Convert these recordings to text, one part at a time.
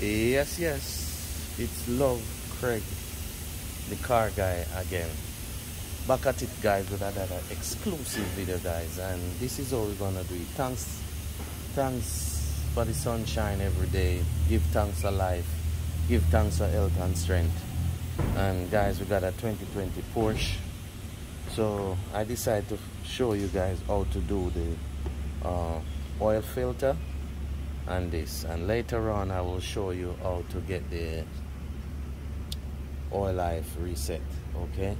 Yes, yes. It's Love Craig, the car guy again. Back at it, guys, with another exclusive video, guys. And this is all we're gonna do. Thanks, thanks for the sunshine every day. Give thanks for life. Give thanks for health and strength. And guys, we got a 2020 Porsche. So I decided to show you guys how to do the uh, oil filter and this. And later on I will show you how to get the oil life reset okay?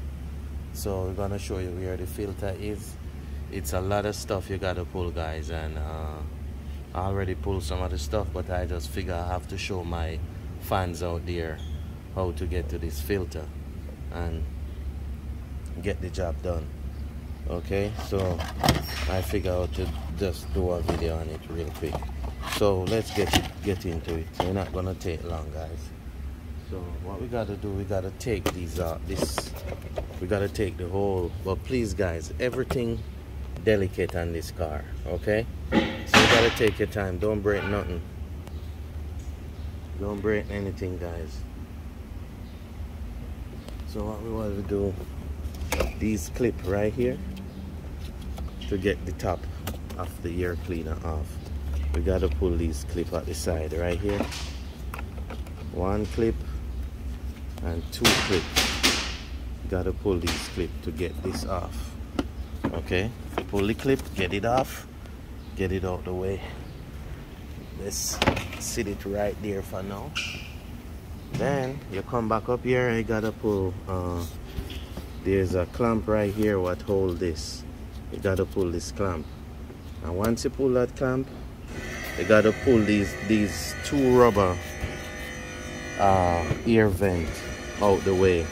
So we're gonna show you where the filter is. It's a lot of stuff you gotta pull guys and uh, I already pulled some of the stuff but I just figure I have to show my fans out there how to get to this filter and get the job done okay? So I figure out to just do a video on it real quick so let's get get into it. We're not gonna take long guys. So what we gotta do we gotta take these out this we gotta take the whole but please guys everything delicate on this car okay? So you gotta take your time. Don't break nothing. Don't break anything guys. So what we want to do these clip right here to get the top of the air cleaner off we got to pull these clip at the side right here. One clip and two clip got to pull these clip to get this off. Okay? Pull the clip get it off. Get it out the way. Let's sit it right there for now. Then you come back up here and you gotta pull uh, there's a clamp right here what hold this. You gotta pull this clamp. And once you pull that clamp you gotta pull these these two rubber uh, air vent out the way.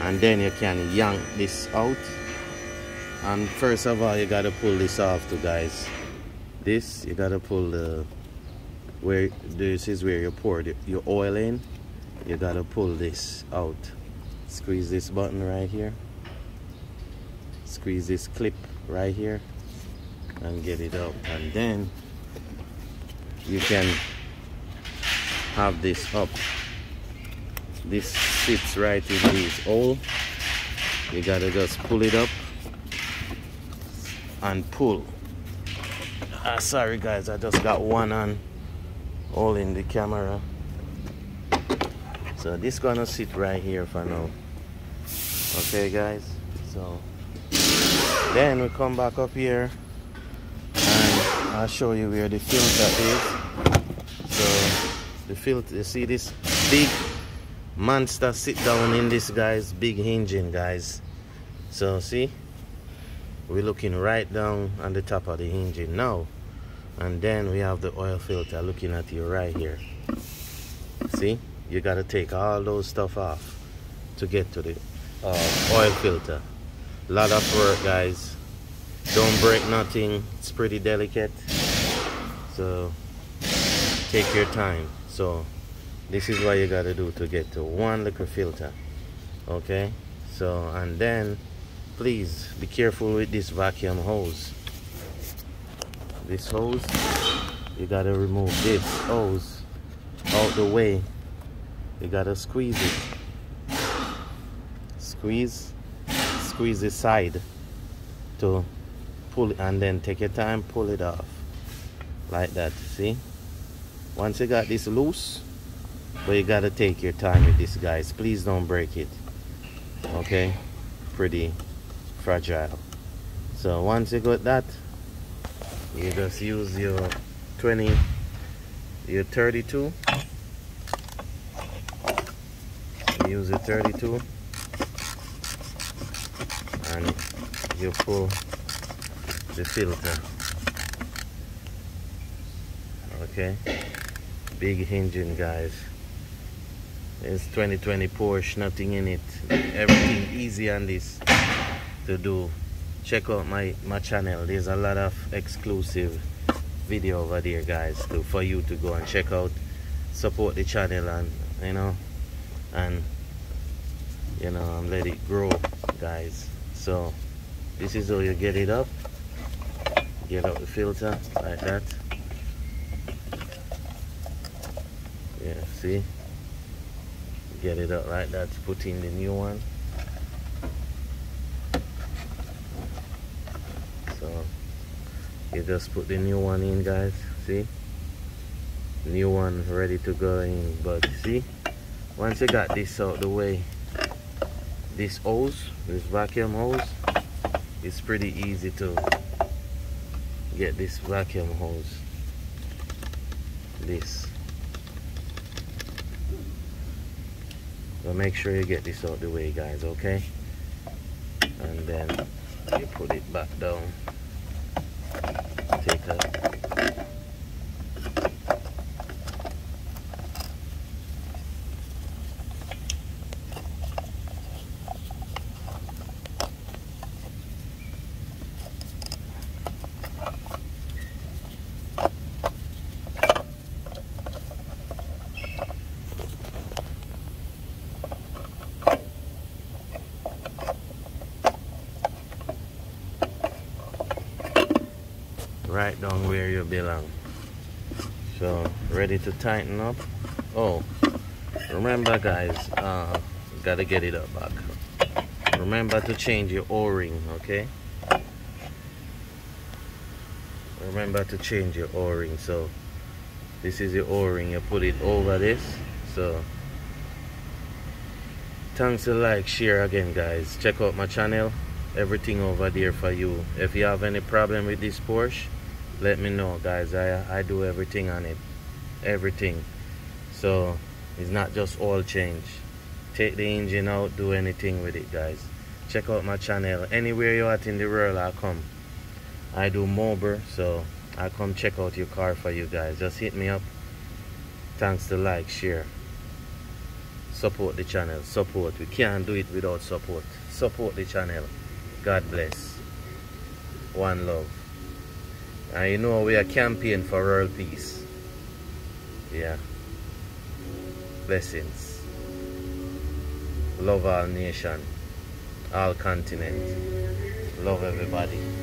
And then you can yank this out. And first of all you gotta pull this off too guys. This you gotta pull the where this is where you pour the, your oil in. You gotta pull this out. Squeeze this button right here. Squeeze this clip right here. And get it out and then you can have this up. This sits right in this hole. You gotta just pull it up and pull. Ah, sorry guys I just got one on all in the camera. So this gonna sit right here for now. Okay guys? So then we come back up here I'll show you where the filter is. So the filter you see this big monster sit down in this guys big engine guys. So see? We're looking right down on the top of the engine now. And then we have the oil filter looking at you right here. See? You got to take all those stuff off to get to the uh, oil filter. A lot of work guys don't break nothing. It's pretty delicate. So take your time. So this is what you got to do to get to one liquor filter. Okay? So and then please be careful with this vacuum hose. This hose you got to remove this hose out the way. You got to squeeze it. Squeeze squeeze the side to pull it and then take your time pull it off. Like that see? Once you got this loose but you got to take your time with this guys. Please don't break it okay? Pretty fragile. So once you got that you just use your 20 your 32 use a 32 and you pull the filter okay. Big engine guys. It's 2020 Porsche nothing in it. Everything easy on this to do. Check out my my channel. There's a lot of exclusive video over there guys to for you to go and check out. Support the channel and you know and you know and let it grow guys. So this is how you get it up get out the filter like that Yeah, see? Get it up like that, put in the new one. So, you just put the new one in guys, see? New one ready to go in, but see? Once you got this out the way, this hose, this vacuum hose, it's pretty easy to get this vacuum hose. This. So make sure you get this out the way guys okay? And then you put it back down. Take a right down where you belong. So ready to tighten up? Oh remember guys uh, gotta get it up back. Remember to change your o-ring okay? Remember to change your o-ring so this is your o-ring you put it over this so thanks to like share again guys. Check out my channel everything over there for you. If you have any problem with this Porsche let me know guys. I, I do everything on it. Everything. So it's not just oil change. Take the engine out do anything with it guys. Check out my channel. Anywhere you're at in the world I'll come. I do mobile so I'll come check out your car for you guys. Just hit me up. Thanks to like share. Support the channel. Support. We can't do it without support. Support the channel. God bless. One love you know we are campaigning for world peace. Yeah. Blessings. Love our nation. All continent. Love everybody.